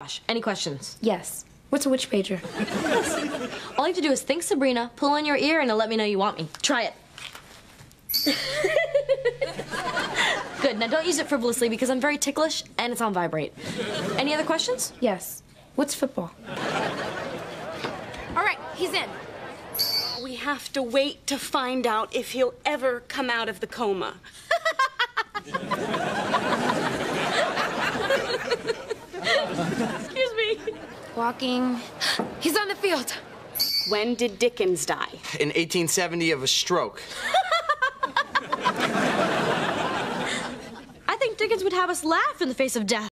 Gosh, any questions? Yes. What's a witch pager? All you have to do is think Sabrina, pull on your ear, and it'll let me know you want me. Try it. Good. Now don't use it frivolously because I'm very ticklish and it's on vibrate. Any other questions? Yes. What's football? All right, he's in. We have to wait to find out if he'll ever come out of the coma. Excuse me. Walking. He's on the field. When did Dickens die? In 1870 of a stroke. I think Dickens would have us laugh in the face of death.